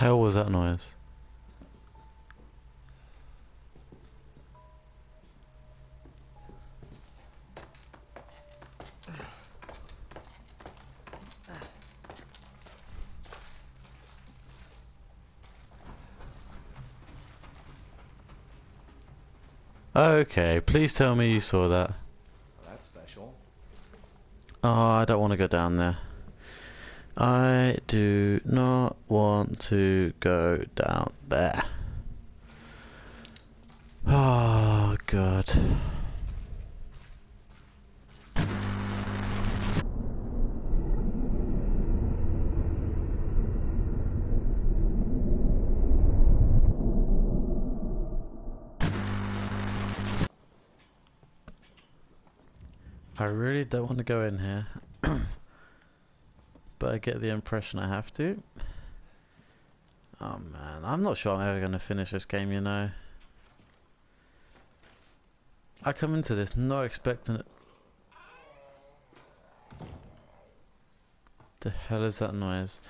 hell was that noise? Okay, please tell me you saw that. That's special. Oh, I don't want to go down there. I do not want to go down there. Oh, God. I really don't want to go in here. but I get the impression I have to. Oh man, I'm not sure I'm ever going to finish this game, you know. I come into this not expecting it. The hell is that noise?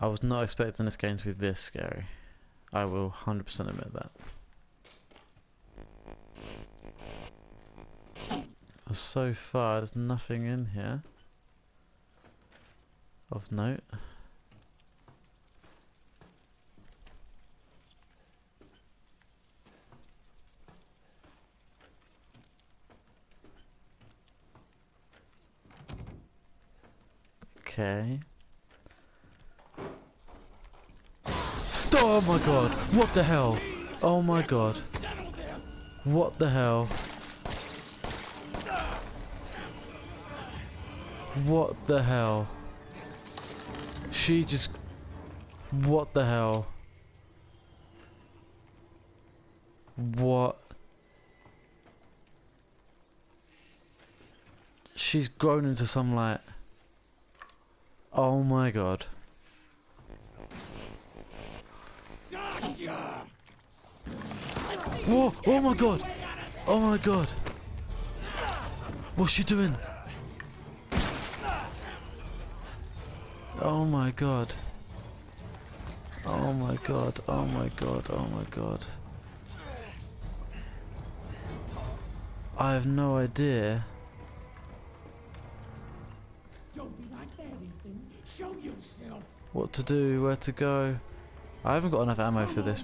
I was not expecting this game to be this scary. I will 100% admit that. So far, there's nothing in here of note. Okay. Oh my god! What the hell? Oh my god. What the hell? What the hell? She just... What the hell? What? She's grown into some like... Oh my god. Whoa! Oh my god! Oh my god! What's she doing? Oh my god. Oh my god, oh my god, oh my god. I have no idea. Like that, What to do, where to go. I haven't got enough ammo for this.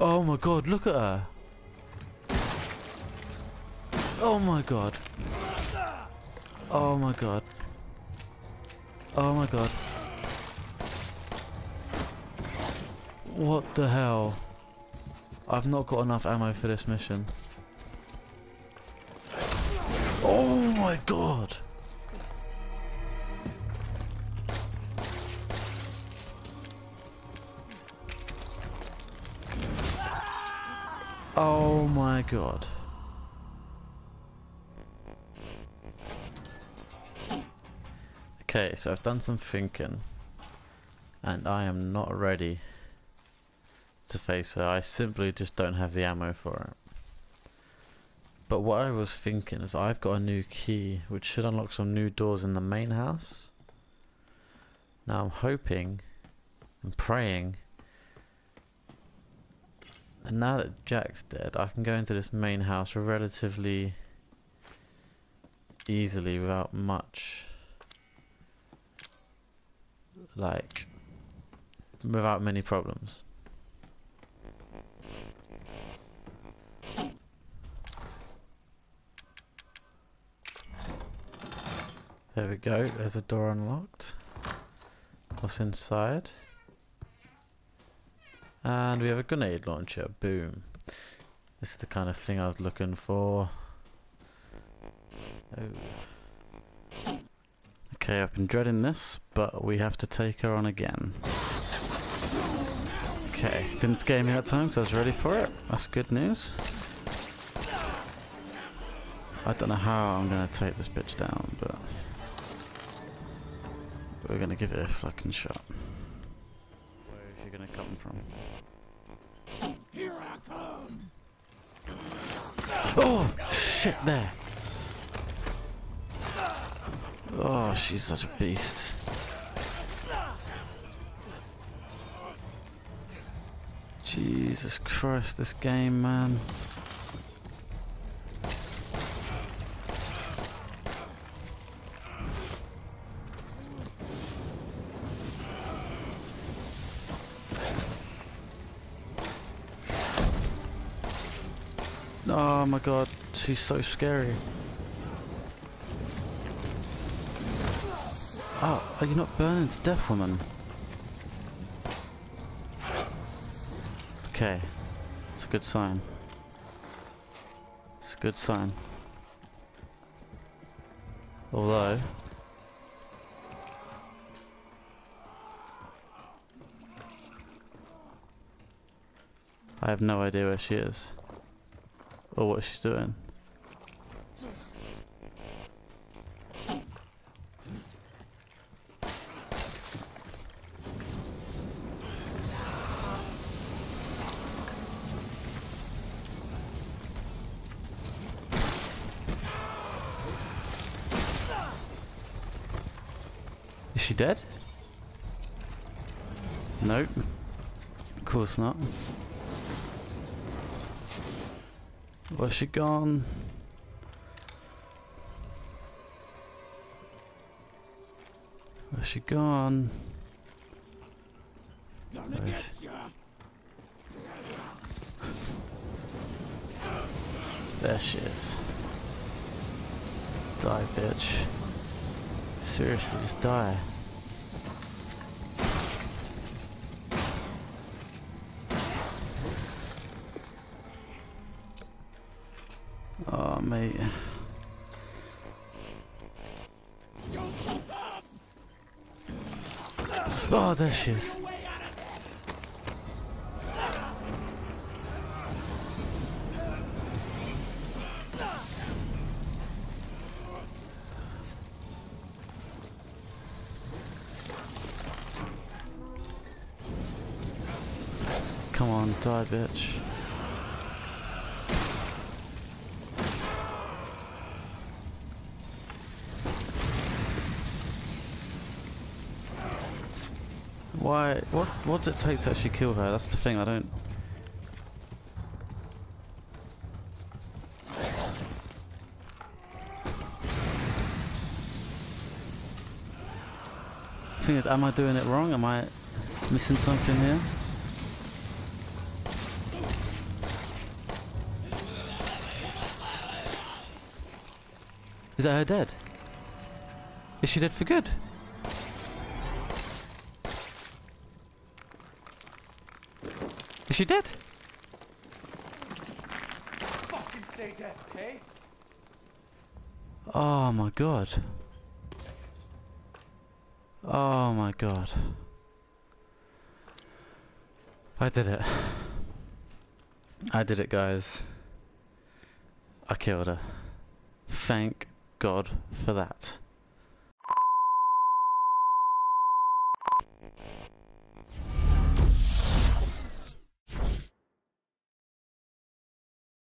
Oh my god, look at her. Oh my god. Oh my god. Oh my god. What the hell? I've not got enough ammo for this mission. Oh my god! Oh my god. Okay, so I've done some thinking. And I am not ready to face her. I simply just don't have the ammo for it. But what I was thinking is I've got a new key which should unlock some new doors in the main house. Now I'm hoping and praying and now that Jack's dead I can go into this main house relatively easily without much like without many problems. There we go, there's a door unlocked. What's inside? And we have a grenade launcher, boom. This is the kind of thing I was looking for. Oh. Okay, I've been dreading this, but we have to take her on again. Okay, didn't scare me that time because I was ready for it. That's good news. I don't know how I'm going to take this bitch down, but... We're going to give it a fucking shot. Where is she going to come from? Here I come. Oh! Shit there! Oh, she's such a beast. Jesus Christ, this game, man. Oh my god, she's so scary. Oh, are you not burning to death, woman? Okay, it's a good sign. It's a good sign. Although... I have no idea where she is. Or what she's doing. She dead? Nope. Of course not. Where's she gone? Where's she gone? Get ya. There she is. Die, bitch. Seriously, just die. Oh, mate. Oh, there she is. Come on, die, bitch. Why? What? What does it take to actually kill her? That's the thing. I don't. Thing is, am I doing it wrong? Am I missing something here? Is that her dead? Is she dead for good? Is she dead? Fucking stay dead, okay? Oh my god. Oh my god. I did it. I did it, guys. I killed her. Thank God for that.